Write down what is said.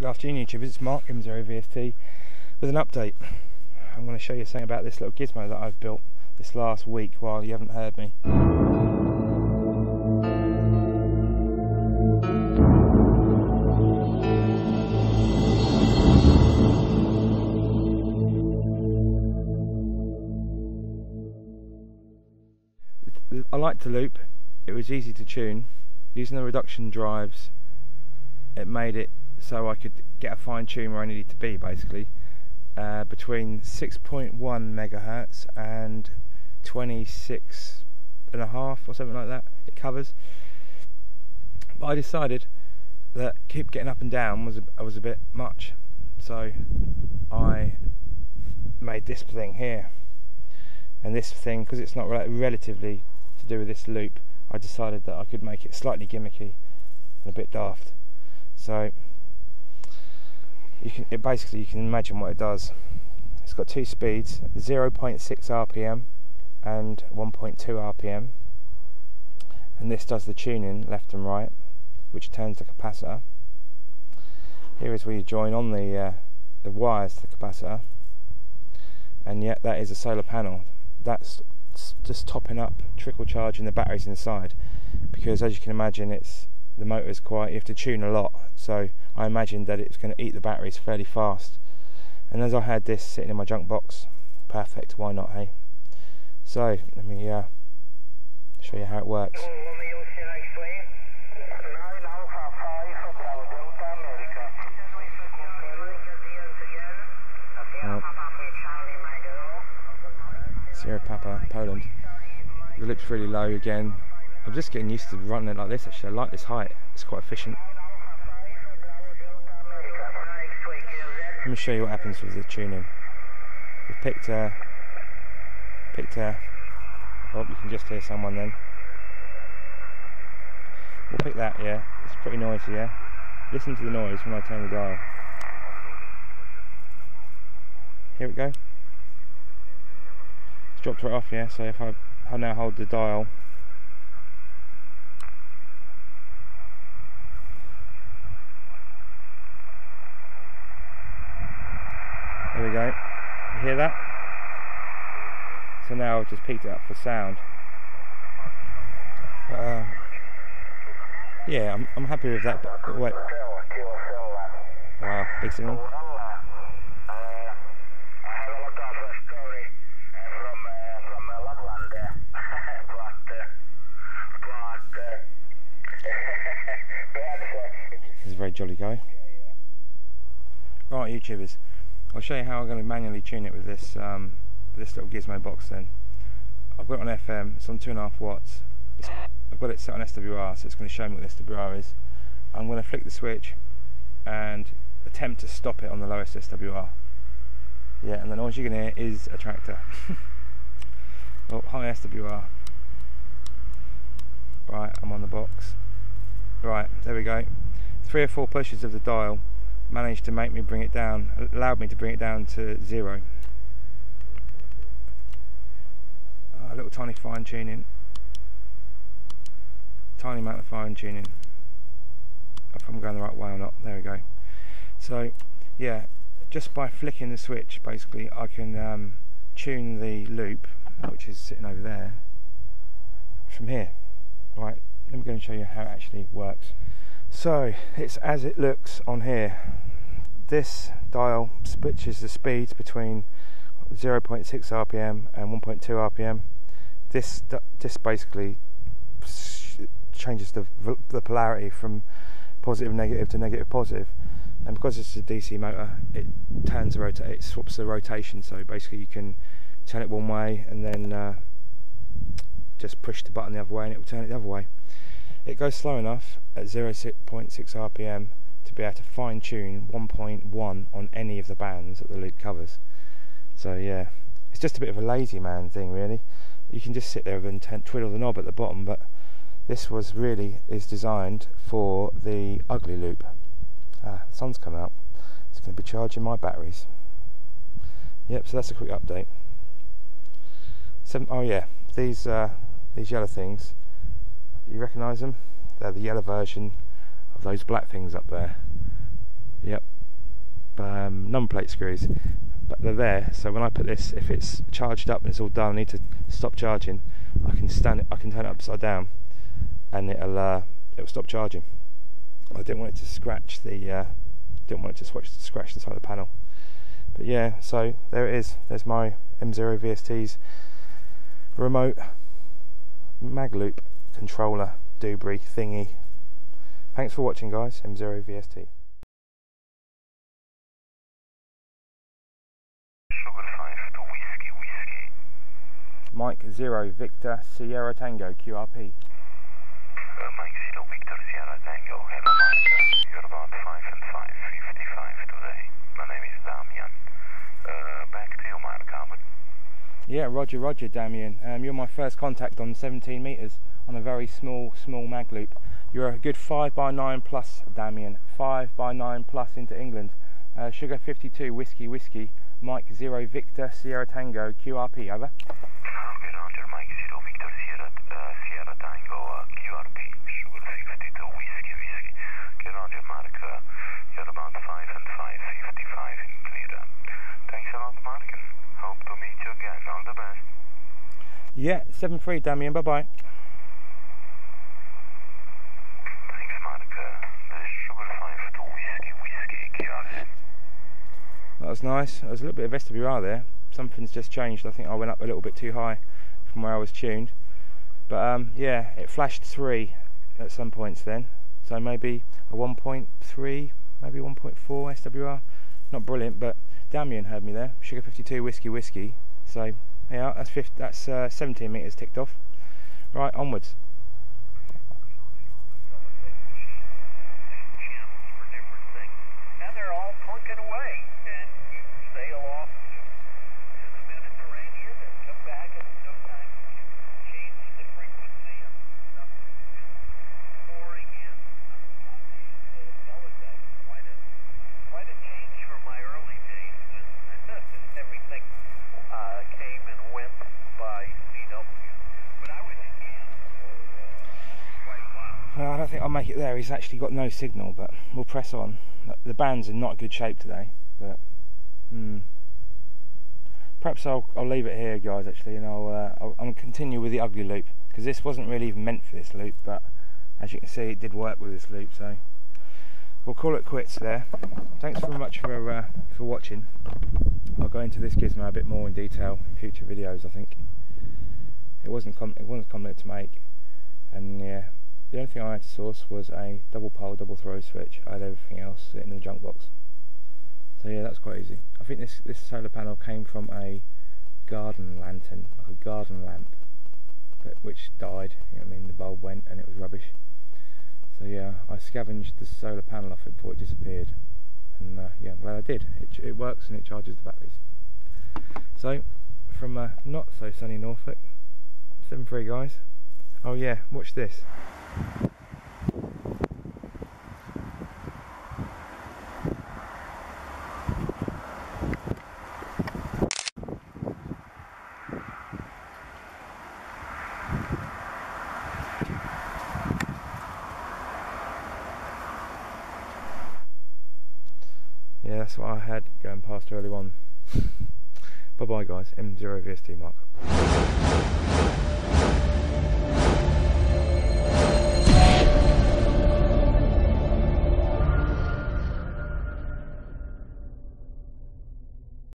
Good afternoon YouTubers, it's Mark M0VST with an update. I'm going to show you something about this little gizmo that I've built this last week while you haven't heard me. I like to loop, it was easy to tune. Using the reduction drives, it made it so I could get a fine tune where I needed to be basically. Uh, between 6.1 megahertz and 26 and a half or something like that it covers. But I decided that keep getting up and down was a, was a bit much. So I made this thing here. And this thing because it's not re relatively to do with this loop I decided that I could make it slightly gimmicky and a bit daft. So you can it basically you can imagine what it does. It's got two speeds, 0.6 RPM and 1.2 RPM, and this does the tuning left and right, which turns the capacitor. Here is where you join on the uh, the wires to the capacitor, and yet that is a solar panel. That's just topping up trickle charging the batteries inside, because as you can imagine, it's the motor is quite, you have to tune a lot, so I imagined that it's going to eat the batteries fairly fast. And as I had this sitting in my junk box, perfect, why not, hey? So, let me uh, show you how it works. Sierra Papa, Poland. The lip's really low again, I'm just getting used to running it like this actually. I like this height, it's quite efficient. Let me show you what happens with the tuning. We've picked a, picked a, oh you can just hear someone then. We'll pick that, yeah, it's pretty noisy, yeah. Listen to the noise when I turn the dial. Here we go. It's dropped right off, yeah, so if I, I now hold the dial There we go. You hear that? So now I've just picked it up for sound. Uh, yeah, I'm, I'm happy with that. But Wait. Wow, big signal. He's a very jolly guy. Right, YouTubers. I'll show you how I'm going to manually tune it with this um, this little gizmo box then. I've got it on FM, it's on 2.5 watts. It's, I've got it set on SWR, so it's going to show me what the SWR is. I'm going to flick the switch and attempt to stop it on the lowest SWR. Yeah, and the noise you're going to hear is a tractor. oh, high SWR. Right, I'm on the box. Right, there we go. Three or four pushes of the dial managed to make me bring it down, allowed me to bring it down to zero. Uh, a little tiny fine tuning, tiny amount of fine tuning. If I'm going the right way or not, there we go. So, yeah, just by flicking the switch, basically, I can um, tune the loop, which is sitting over there, from here. Right, let me go and show you how it actually works. So it's as it looks on here. This dial switches the speeds between 0.6 RPM and 1.2 RPM. This this basically changes the the polarity from positive negative to negative positive. And because it's a DC motor, it turns the rota it swaps the rotation. So basically, you can turn it one way and then uh, just push the button the other way, and it will turn it the other way. It goes slow enough at 0.6 RPM to be able to fine tune 1.1 on any of the bands that the loop covers. So yeah, it's just a bit of a lazy man thing really. You can just sit there and twiddle the knob at the bottom, but this was really is designed for the ugly loop. Ah, the sun's come out. It's going to be charging my batteries. Yep, so that's a quick update. oh yeah, these uh, these yellow things you recognise them? They're the yellow version those black things up there. Yep, number plate screws, but they're there. So when I put this, if it's charged up and it's all done, I need to stop charging. I can stand it. I can turn it upside down, and it'll uh, it'll stop charging. I didn't want it to scratch the uh, didn't want it to scratch, scratch the side of the panel. But yeah, so there it is. There's my M0 VST's remote mag loop controller doobry thingy. Thanks for watching guys, M0 VST. Mike Zero Victor Sierra Tango QRP. Oh, Mike zero Victor Sierra Tango. You're about five and five fifty-five today. My name is Damjan. Back to your main cabin. Yeah, Roger, Roger, Damjan. Um, you're my first contact on 17 metres on a very small, small mag loop. You're a good 5 by 9 plus, Damjan. 5 by 9 plus into England. Uh, Sugar 52, Whiskey, Whiskey. Mike 0, Victor, Sierra Tango, QRP, over. Yeah, 7-3, Damjan. Bye-bye. Thanks, Monica. Sugar 5 to Whiskey, Whiskey, That was nice. There was a little bit of SWR there. Something's just changed. I think I went up a little bit too high from where I was tuned. But um, yeah, it flashed 3 at some points then. So maybe a 1.3, maybe 1.4 SWR. Not brilliant, but Damjan heard me there. Sugar 52 Whiskey Whiskey. So yeah, that's 50, that's uh, 17 metres ticked off. Right, onwards. I'll make it there. He's actually got no signal, but we'll press on. The band's in not good shape today, but hmm. perhaps I'll, I'll leave it here, guys. Actually, and I'll, uh, I'll, I'll continue with the ugly loop because this wasn't really even meant for this loop, but as you can see, it did work with this loop. So we'll call it quits there. Thanks very much for uh, for watching. I'll go into this gizmo a bit more in detail in future videos. I think it wasn't com- it wasn't complicated to make, and yeah. The only thing I had to source was a double pole, double throw switch. I had everything else in the junk box. So yeah, that's quite easy. I think this, this solar panel came from a garden lantern, like a garden lamp, but which died. You know I mean? The bulb went and it was rubbish. So yeah, I scavenged the solar panel off it before it disappeared. And uh, yeah, well I did. It, it works and it charges the batteries. So, from uh, not so sunny Norfolk, 7-3 guys. Oh yeah, watch this. Yeah, that's what I had going past early on. bye bye guys, M0VST Mark.